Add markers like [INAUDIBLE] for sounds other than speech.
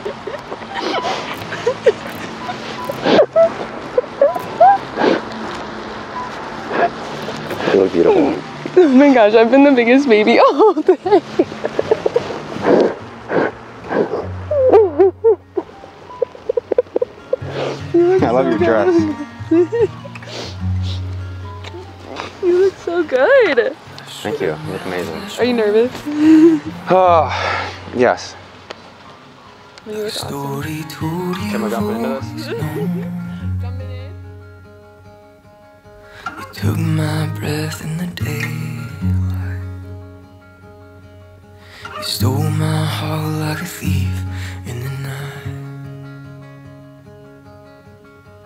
You look beautiful. Oh my gosh, I've been the biggest baby all day. I love so your dress. you look so good. Thank you. You look amazing. Are you nervous? oh, [SIGHS] yes. You look awesome. This? You took my breath in the daylight. You stole my heart